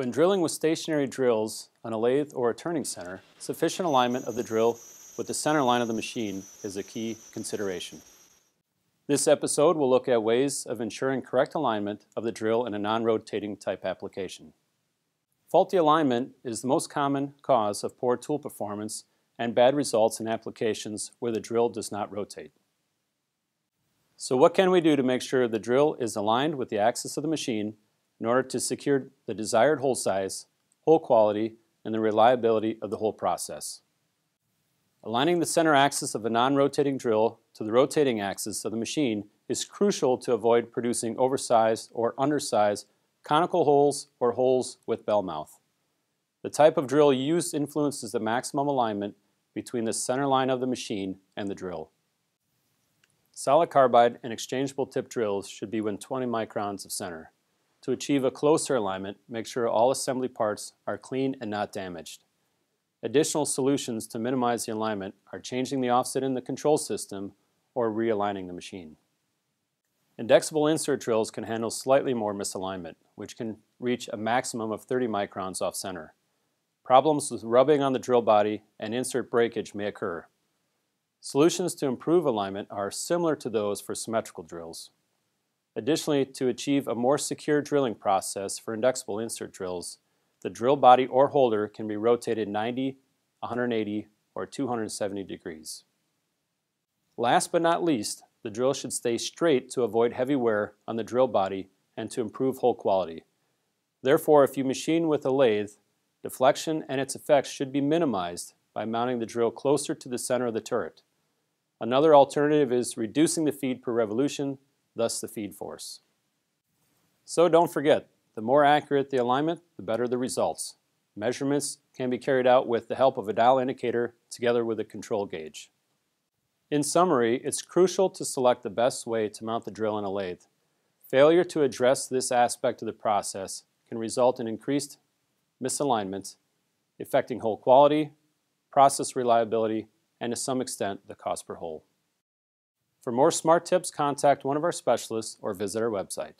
When drilling with stationary drills on a lathe or a turning center, sufficient alignment of the drill with the center line of the machine is a key consideration. This episode will look at ways of ensuring correct alignment of the drill in a non-rotating type application. Faulty alignment is the most common cause of poor tool performance and bad results in applications where the drill does not rotate. So what can we do to make sure the drill is aligned with the axis of the machine in order to secure the desired hole size, hole quality, and the reliability of the whole process? Aligning the center axis of a non-rotating drill to the rotating axis of the machine is crucial to avoid producing oversized or undersized conical holes or holes with bell mouth. The type of drill used influences the maximum alignment between the center line of the machine and the drill. Solid carbide and exchangeable tip drills should be within 20 microns of center. To achieve a closer alignment, make sure all assembly parts are clean and not damaged. Additional solutions to minimize the alignment are changing the offset in the control system or realigning the machine. Indexable insert drills can handle slightly more misalignment, which can reach a maximum of 30 microns off center. Problems with rubbing on the drill body and insert breakage may occur. Solutions to improve alignment are similar to those for symmetrical drills. Additionally, to achieve a more secure drilling process for indexable insert drills, the drill body or holder can be rotated 90, 180, or 270 degrees. Last but not least, the drill should stay straight to avoid heavy wear on the drill body and to improve hole quality. Therefore, if you machine with a lathe, deflection and its effects should be minimized by mounting the drill closer to the center of the turret. Another alternative is reducing the feed per revolution, thus the feed force. So don't forget, the more accurate the alignment, the better the results. Measurements can be carried out with the help of a dial indicator together with a control gauge. In summary, it's crucial to select the best way to mount the drill in a lathe. Failure to address this aspect of the process can result in increased misalignment, affecting hole quality, process reliability, and to some extent the cost per hole. For more smart tips, contact one of our specialists or visit our website.